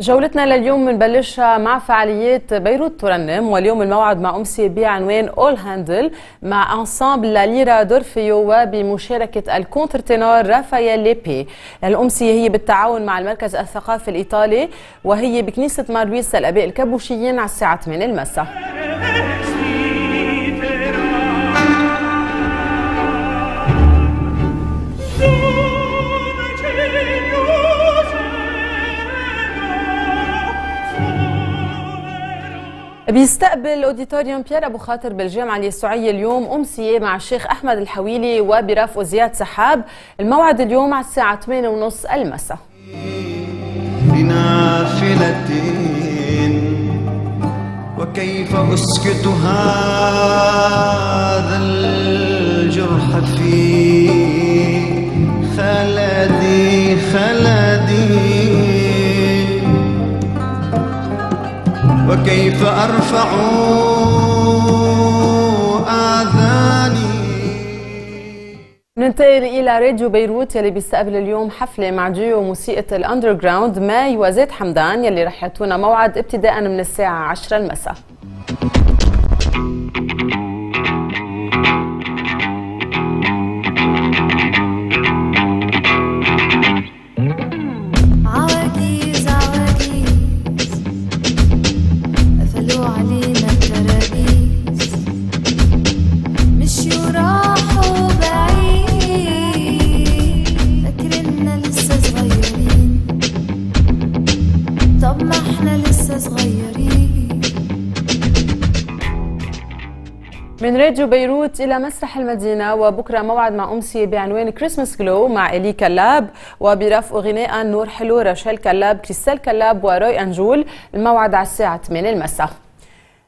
جولتنا لليوم بنبلشها مع فعاليات بيروت ترنم واليوم الموعد مع أمسية بعنوان All Handel مع ensemble La Lira di Orfeo وبمشاركة ال countertenor رافائيل ليبي. الأمسية هي بالتعاون مع المركز الثقافي الإيطالي وهي بكنيسة مار لويس الأباء الكابوشيين على الساعة 8 المساء. بيستقبل أوديتوريوم بيير أبو خاطر بالجامعة اليسوعية اليوم أمسية مع الشيخ أحمد الحويلي وبرافقه زياد سحاب. الموعد اليوم على الساعة 8:30 المساء. وكيف أسكت هذا الجرح في خلدي خلدي. وكيف أرفع آذاني؟ ننتقل إلى راديو بيروت يلي بيستقبل اليوم حفلة مع ديو موسيقى ال underground مي وزيد حمدان يلي رح يعطونا موعد ابتداء من الساعة 10 المساء. بيروت إلى مسرح المدينة وبكرة موعد مع أمسية بعنوان Christmas Glow مع إلي كلاب وبرفق غناء نور حلو رشال كلاب كريستال كلاب وروي أنجول. الموعد على الساعة 8 المساء.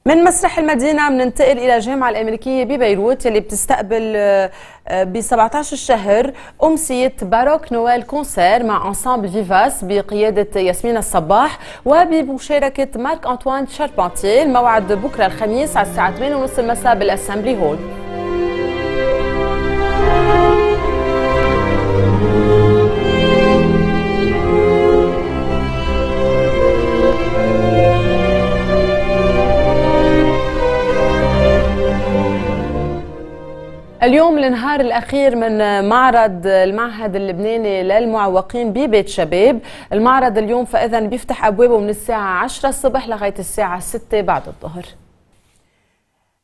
من مسرح المدينة بننتقل إلى الجامعة الأمريكية ببيروت اللي بتستقبل آه، ب 17 الشهر أمسية Baroque Noël Concert مع Ensemble Vivace بقيادة ياسمين الصباح وبمشاركة مارك أنطوان شاربانتي الموعد بكرة الخميس على الساعة 8:30 المساء بال Assembly Hall. النهار الأخير من معرض المعهد اللبناني للمعوقين ببيت شباب. المعرض اليوم فإذا بيفتح أبوابه من الساعة 10 الصبح لغاية الساعة 6 بعد الظهر.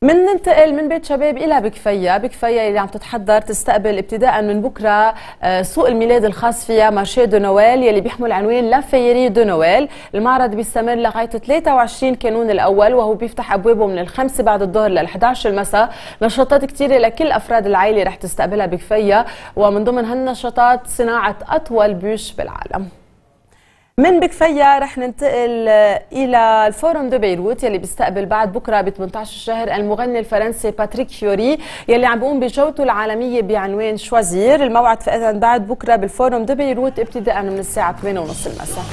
من ننتقل من بيت شباب إلى بكفيا بكفيا اللي عم تتحضر تستقبل ابتداء من بكرة آه، سوق الميلاد الخاص فيها marché de Noël يلي بيحمل عنوان La Féerie de Noël. المعرض بيستمر لغاية 23 كانون الأول وهو بيفتح أبوابه من الخمسة بعد الظهر لل 11 المساء نشاطات كثيره لكل أفراد العائلة رح تستقبلها بكفيا ومن ضمن هالنشاطات صناعة أطول bûche بالعالم. من بكفيا رح ننتقل إلى ال Forum de Beyrouth يلي بيستقبل بعد بكرة ب 18 الشهر المغني الفرنسي باتريك فيوري يلي عم بيقوم بجولته العالمية بعنوان Choisir. الموعد فاذا بعد بكرة بال Forum de Beyrouth ابتداء من الساعة 8:30 المساء.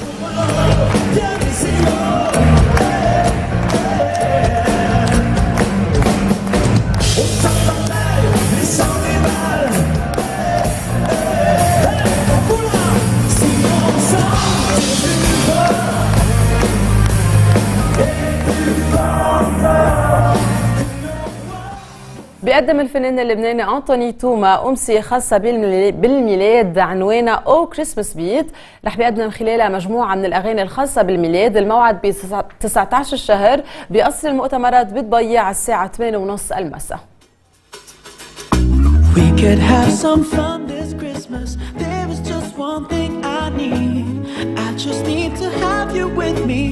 بيقدم الفنان اللبناني أنطوني توما أمسية خاصة بالميلاد عنوانها أو كريسمس بيت رح بيقدم خلالها مجموعة من الأغاني الخاصة بالميلاد الموعد ب 19 الشهر بقصر المؤتمرات بتبيع على الساعة 8:30 المساء We could have some fun this Christmas. There is just one thing I need. I just need to have you with me,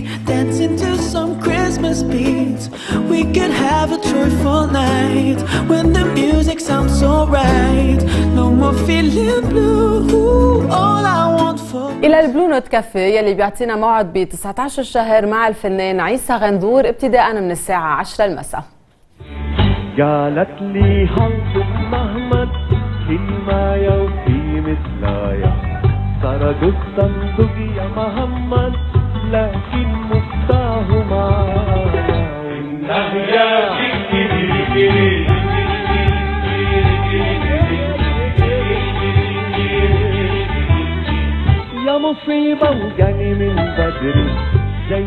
Christmas beats. We could have a joyful night when the music sounds so right. No more feeling blue. All I want for إلى البلو نوت كافيه يلي بيعطينا موعد ب 19 الشهر مع الفنان عيسى غندور ابتداء من الساعة 10 المساء. قالت لي هنطق مهما كلمة وفي مثلايا سرق الصندوق يا محمد لكن مفتاحه معايا إنه يا يا مصيبة وجاني من بدري زي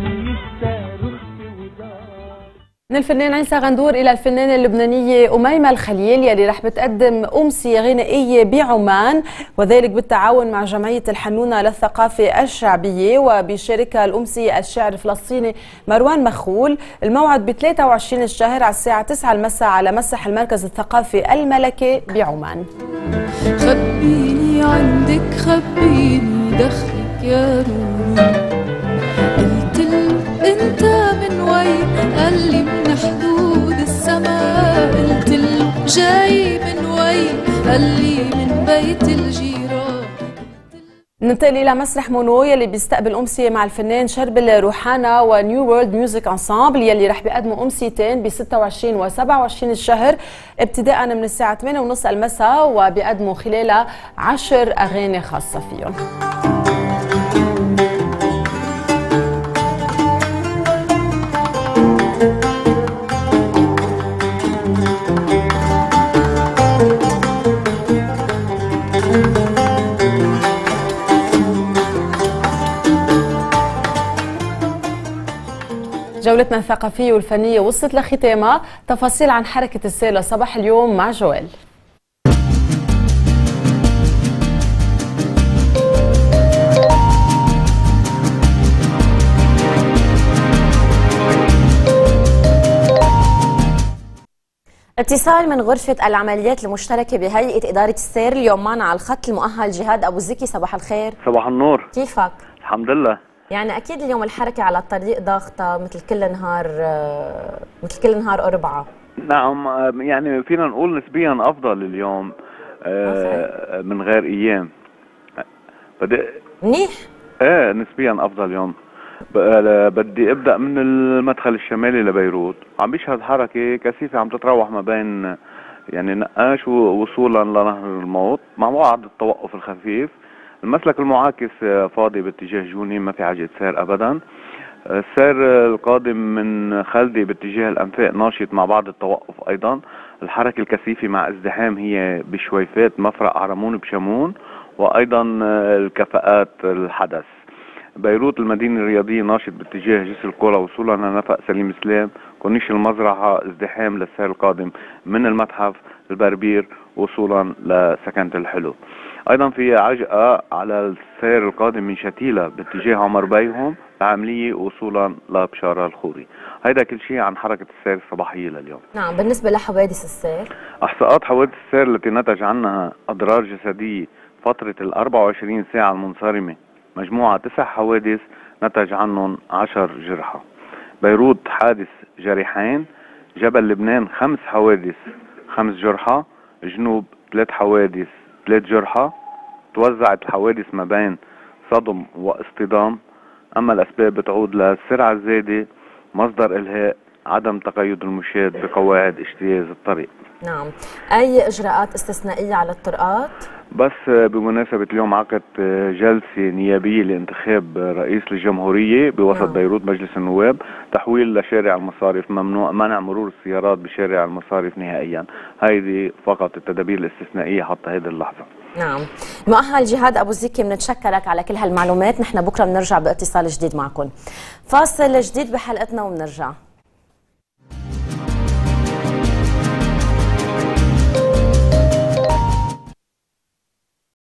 من الفنان عيسى غندور إلى الفنانة اللبنانية أميمة الخليل يلي رح بتقدم أمسية غنائية بعمان وذلك بالتعاون مع جمعية الحنونة للثقافة الشعبية وبشاركها الأمسية الشاعر الفلسطيني مروان مخول. الموعد ب 23 الشهر على الساعة 9 المساء على مسرح المركز الثقافي الملكي بعمان. خبيني عندك خبيني دخلك يا رورو ننتقل إلى مسرح مونو يلي بيستقبل أمسية مع الفنان شربل روحانا و New World Music Ensemble يلي رح بيقدموا أمسيتين ب 26 و 27 الشهر ابتداء من الساعة 8:30 المساء وبيقدموا خلالها 10 أغاني خاصة فيهم. جولتنا الثقافية والفنية وصلت لختامها. تفاصيل عن حركة السير صباح اليوم مع جوال. اتصال من غرفة العمليات المشتركة بهيئة إدارة السير اليوم معنا على الخط المؤهل جهاد أبو زكي. صباح الخير. صباح النور. كيفك؟ الحمد لله. يعني أكيد اليوم الحركة على الطريق ضاغطة مثل كل نهار آه، مثل كل نهار أربعة. نعم آه، يعني فينا نقول نسبيا أفضل اليوم آه، من غير أيام. بدي منيح؟ إيه نسبيا أفضل يوم ب- آه، بدي أبدأ من المدخل الشمالي لبيروت. عم بيشهد حركة كثيفة عم تتراوح ما بين يعني نقاش ووصولا لنهر الموت. مع بعض التوقف الخفيف. المسلك المعاكس فاضي باتجاه جوني ما في عجقة سير ابدا. السير القادم من خلدي باتجاه الأنفاق ناشط مع بعض التوقف أيضا. الحركة الكثيفة مع ازدحام هي بشويفات مفرق عرمون بشمون وأيضا آه، الكفاءات الحدث. بيروت المدينة الرياضية ناشط باتجاه جسر الكولا وصولا لنفق سليم سلام. كورنيش المزرعة ازدحام للسير القادم من المتحف. البربير وصولا لسكنة الحلو. أيضا في عجقة على السير القادم من شتيلة باتجاه عمر بيهم العملية وصولا لبشارة الخوري. هيدا كل شيء عن حركة السير الصباحية لليوم. نعم بالنسبة لحوادث السير. أحصاءات حوادث السير التي نتج عنها أضرار جسدية فترة ال 24 ساعة المنصرمة مجموعة تسع حوادث نتج عنهم 10 جرحى. بيروت حادث جريحين جبل لبنان خمس حوادث خمس جرحى جنوب ثلاث حوادث ثلاث جرحى توزعت الحوادث ما بين صدم واصطدام. أما الأسباب بتعود للسرعة الزايدة مصدر إلهاء عدم تقيد المشاة بقواعد اجتياز الطريق. نعم. أي إجراءات استثنائية على الطرقات؟ بس بمناسبة اليوم عقد جلسة نيابية لانتخاب رئيس للجمهورية بوسط نعم. بيروت مجلس النواب تحويل لشارع المصارف ممنوع منع مرور السيارات بشارع المصارف نهائيا. هيدي فقط التدابير الاستثنائية حتى هذه اللحظة. نعم. المؤهل جهاد أبو زكي بنتشكرك على كل هالمعلومات. نحن بكرة بنرجع بإتصال جديد معكم. فاصل جديد بحلقتنا وبنرجع.